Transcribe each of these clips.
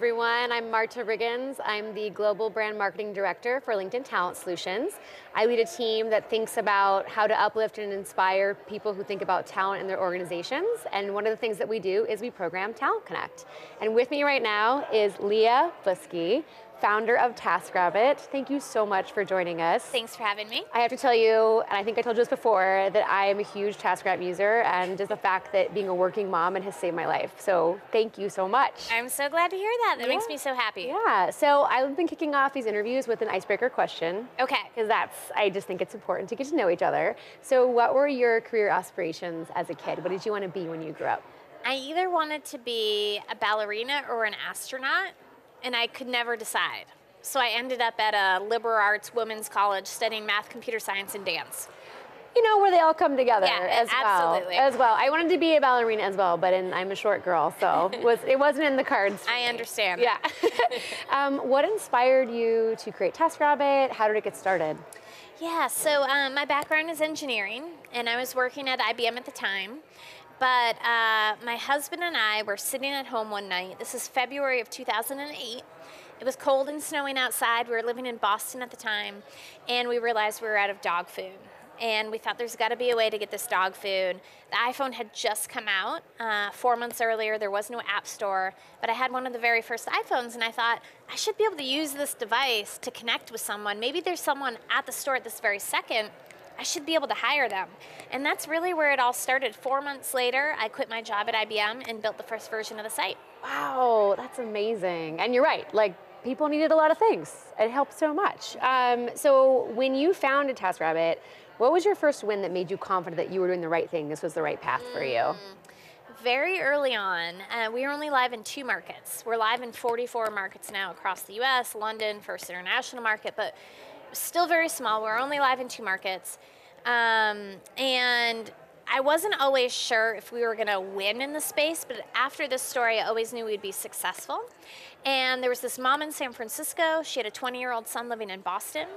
everyone. I'm Marta Riggins. I'm the Global Brand Marketing Director for LinkedIn Talent Solutions. I lead a team that thinks about how to uplift and inspire people who think about talent in their organizations. And one of the things that we do is we program Talent Connect. And with me right now is Leah Busque, founder of TaskRabbit. Thank you so much for joining us. Thanks for having me. I have to tell you, and I think I told you this before, that I am a huge TaskRabbit user, and just the fact that being a working mom, it has saved my life. So thank you so much. I'm so glad to hear that. That yeah. makes me so happy. Yeah, so I've been kicking off these interviews with an icebreaker question. Okay. Because that's, I just think it's important to get to know each other. So what were your career aspirations as a kid? What did you want to be when you grew up? I either wanted to be a ballerina or an astronaut and I could never decide. So I ended up at a liberal arts women's college studying math, computer science, and dance. You know where they all come together yeah, as absolutely. well. As well, I wanted to be a ballerina as well, but in, I'm a short girl, so was it wasn't in the cards. I me. understand. Yeah. um, what inspired you to create TaskRabbit? How did it get started? Yeah, so um, my background is engineering, and I was working at IBM at the time. But uh, my husband and I were sitting at home one night. This is February of 2008. It was cold and snowing outside. We were living in Boston at the time, and we realized we were out of dog food. And we thought there's got to be a way to get this dog food. The iPhone had just come out uh, four months earlier. There was no app store, but I had one of the very first iPhones, and I thought I should be able to use this device to connect with someone. Maybe there's someone at the store at this very second I should be able to hire them. And that's really where it all started. Four months later, I quit my job at IBM and built the first version of the site. Wow, that's amazing. And you're right, like people needed a lot of things. It helped so much. Um, so when you founded TaskRabbit, what was your first win that made you confident that you were doing the right thing, this was the right path for you? Mm, very early on, uh, we were only live in two markets. We're live in 44 markets now across the US, London, first international market, but still very small. We're only live in two markets. Um, and I wasn't always sure if we were going to win in the space, but after this story, I always knew we'd be successful. And there was this mom in San Francisco. She had a 20 year old son living in Boston.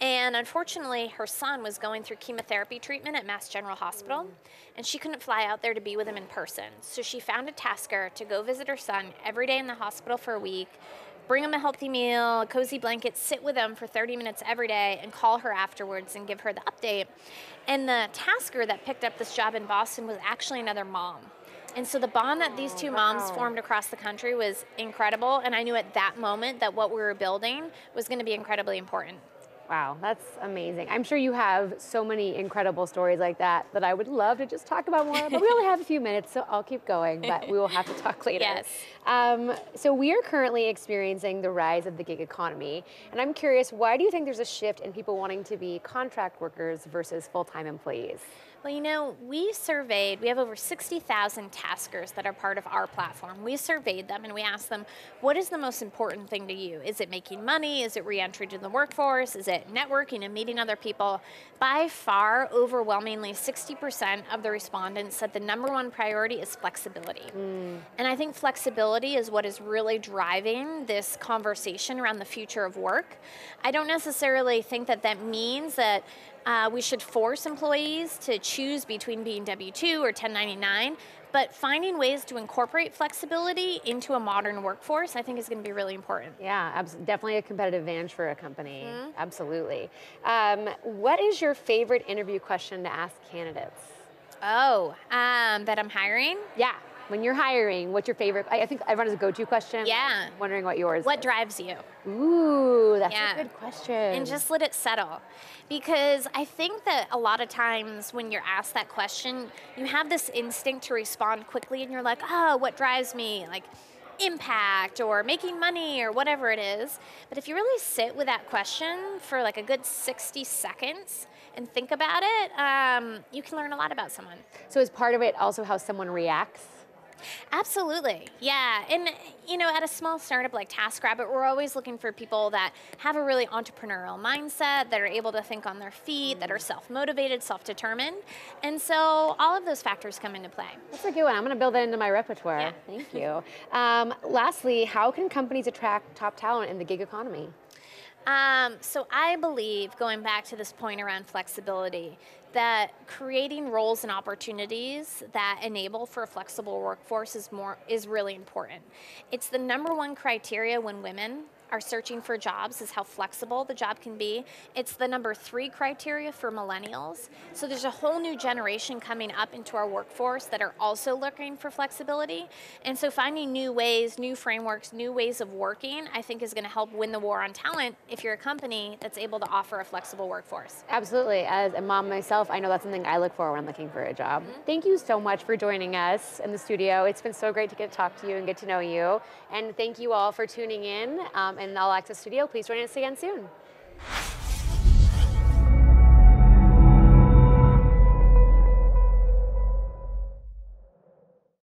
And unfortunately, her son was going through chemotherapy treatment at Mass General Hospital, and she couldn't fly out there to be with him in person. So she found a tasker to go visit her son every day in the hospital for a week, bring them a healthy meal, a cozy blanket, sit with them for 30 minutes every day, and call her afterwards and give her the update. And the tasker that picked up this job in Boston was actually another mom. And so the bond that these two oh, moms formed across the country was incredible. And I knew at that moment that what we were building was going to be incredibly important. Wow, that's amazing. I'm sure you have so many incredible stories like that that I would love to just talk about more, but we only have a few minutes, so I'll keep going, but we will have to talk later. Yes. Um, so we are currently experiencing the rise of the gig economy, and I'm curious, why do you think there's a shift in people wanting to be contract workers versus full-time employees? Well, you know, we surveyed, we have over 60,000 taskers that are part of our platform. We surveyed them and we asked them, what is the most important thing to you? Is it making money? Is it reentry to the workforce? Is it networking and meeting other people? By far, overwhelmingly, 60% of the respondents said the number one priority is flexibility. Mm. And I think flexibility is what is really driving this conversation around the future of work. I don't necessarily think that that means that uh, we should force employees to choose between being W-2 or 1099, but finding ways to incorporate flexibility into a modern workforce, I think is going to be really important. Yeah, definitely a competitive advantage for a company. Mm -hmm. Absolutely. Um, what is your favorite interview question to ask candidates? Oh, um, that I'm hiring? Yeah when you're hiring, what's your favorite? I, think everyone has a go-to question. Yeah. I'm wondering what yours What is. drives you? Ooh, that's yeah. a good question. And just let it settle. Because I think that a lot of times when you're asked that question, you have this instinct to respond quickly and you're like, oh, what drives me? Like, impact or making money or whatever it is. But if you really sit with that question for like a good 60 seconds and think about it, um, you can learn a lot about someone. So is part of it also how someone reacts? Absolutely, yeah. And you know, at a small startup like TaskRabbit, we're always looking for people that have a really entrepreneurial mindset, that are able to think on their feet, that are self-motivated, self-determined. And so all of those factors come into play. That's a good one. I'm going to build that into my repertoire. Yeah. Thank you. Um, lastly, how can companies attract top talent in the gig economy? Um, so I believe, going back to this point around flexibility, that creating roles and opportunities that enable for a flexible workforce is more is really important. It's the number one criteria when women are searching for jobs is how flexible the job can be. It's the number three criteria for millennials. So there's a whole new generation coming up into our workforce that are also looking for flexibility. And so finding new ways, new frameworks, new ways of working, I think is going to help win the war on talent if you're a company that's able to offer a flexible workforce. Absolutely. As a mom myself, I know that's something I look for when I'm looking for a job. Mm-hmm. Thank you so much for joining us in the studio. It's been so great to get to talk to you and get to know you. And thank you all for tuning in. Um, and All Access Studio. Please join us again soon.